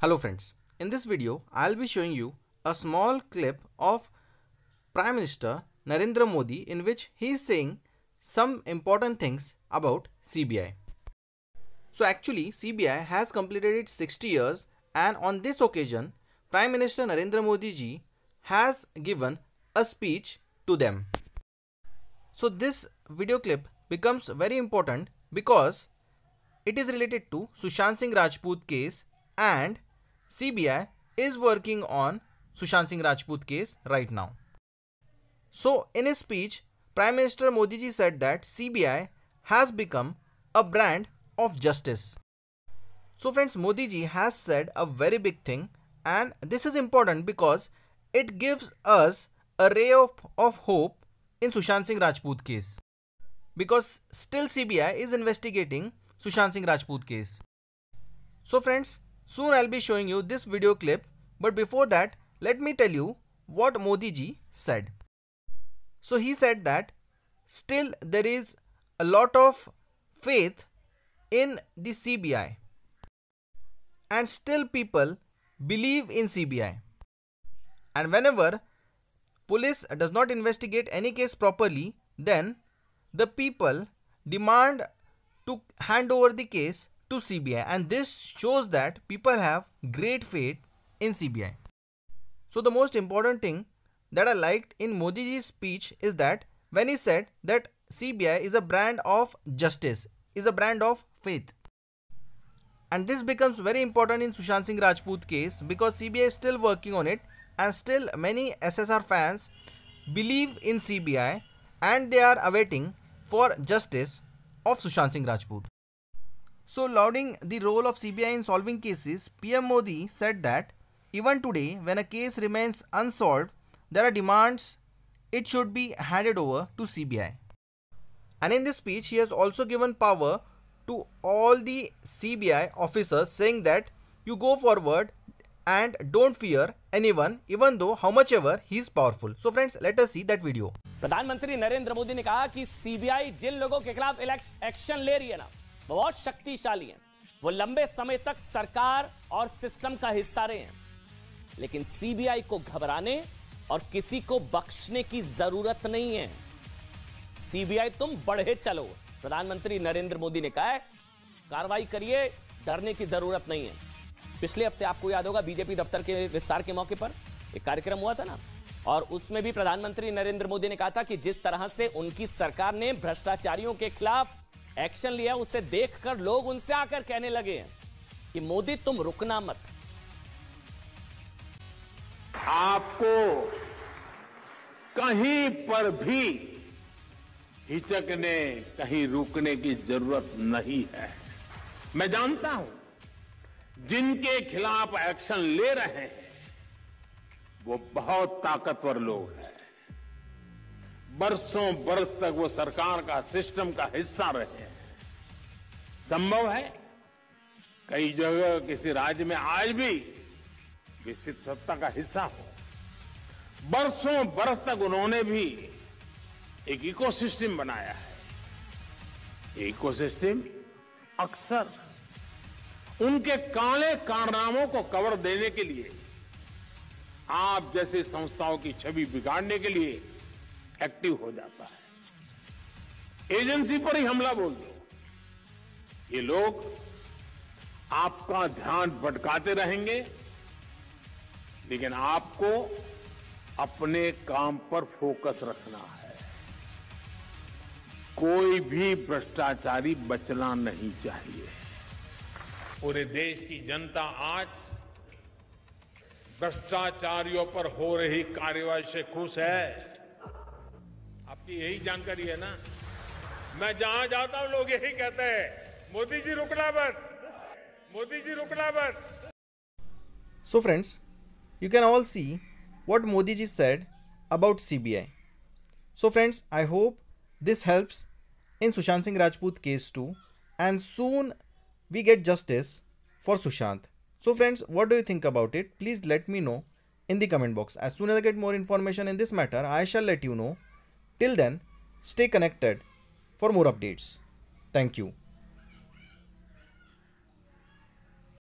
Hello friends, in this video I'll be showing you a small clip of Prime Minister Narendra Modi in which he is saying some important things about CBI. So actually CBI has completed its 60 years and on this occasion Prime Minister Narendra Modi ji has given a speech to them. So this video clip becomes very important because it is related to Sushant Singh Rajput case and CBI is working on Sushant Singh Rajput case right now. So in his speech, Prime Minister Modi ji said that CBI has become a brand of justice. So friends, Modi ji has said a very big thing and this is important because it gives us a ray of, of hope in Sushant Singh Rajput case. Because still CBI is investigating Sushant Singh Rajput case. So friends, Soon I'll be showing you this video clip but before that let me tell you what Modi ji said. So he said that still there is a lot of faith in the CBI and still people believe in CBI and whenever police does not investigate any case properly then the people demand to hand over the case to CBI and this shows that people have great faith in CBI. So the most important thing that I liked in Modi ji's speech is that when he said that CBI is a brand of justice, is a brand of faith. And this becomes very important in Sushant Singh Rajput case because CBI is still working on it and still many SSR fans believe in CBI and they are awaiting for justice of Sushant Singh Rajput. So lauding the role of CBI in solving cases, PM Modi said that even today when a case remains unsolved, there are demands it should be handed over to CBI. And in this speech, he has also given power to all the CBI officers saying that you go forward and don't fear anyone even though how much ever he is powerful. So friends, let us see that video. प्रधानमंत्री नरेंद्र मोदी ने कहा कि CBI जिन लोगों के खिलाफ action ले रही है ना वो बहुत शक्तिशाली हैं। वो लंबे समय तक सरकार और सिस्टम का हिस्सा रहे हैं। लेकिन सीबीआई को घबराने और किसी को बख्शने की ज़रूरत नहीं है। सीबीआई, तुम बढ़े चलो। प्रधानमंत्री नरेंद्र मोदी ने कहा है, कार्रवाई करिए, डरने की ज़रूरत नहीं है। पिछले हफ़्ते आपको याद होगा, बीजेपी दफ्तर के विस्तार के मौके पर एक कार्यक्रम हुआ था ना? और उसमें भी प्रधानमंत्री नरेंद्र मोदी ने कहा था कि जिस तरह से उनकी सरकार ने भ्रष्टाचारियों के खिलाफ एक्शन लिया, उसे देखकर लोग उनसे आकर कहने लगे हैं कि मोदी, तुम रुकना मत। आपको कहीं पर भी हिचकने, कहीं रुकने की ज़रूरत नहीं है। मैं जानता हूँ, जिनके खिलाफ एक्शन ले रहे हैं, वो बहुत ताकतवर लोग हैं। बरसों बरस तक वो सरकार का सिस्टम का हिस्सा रहे हैं। संभव है? कई जगह किसी राज्य में आज भी विकसित सत्ता का हिस्सा हो। बरसों बरस तक उन्होंने भी एक इकोसिस्टम बनाया है। इकोसिस्टम अक्सर उनके काले कारनामों को कवर देने के लिए, आप जैसी संस्थाओं की छवि बिगाड़ने के लिए एक्टिव हो जाता है। एजेंसी पर ही हमला बोल दो ये लोग आपका ध्यान भटकाते रहेंगे, लेकिन आपको अपने काम पर फोकस रखना है। कोई भी भ्रष्टाचारी बचना नहीं चाहिए। पूरे देश की जनता आज भ्रष्टाचारियों पर हो रही कार्रवाई से खुश है। आपकी यही जानकारी है ना? मैं जहाँ जाता हूँ, लोग यही कहते हैं। मोदी जी रुकना मत मोदी जी रुकना मत So friends, you can all see what Modi ji said about CBI. So friends, I hope this helps in Sushant Singh Rajput case too and soon we get justice for Sushant. So friends, what do you think about it? Please let me know in the comment box. As soon as I get more information in this matter, I shall let you know. Till then, stay connected for more updates. Thank you.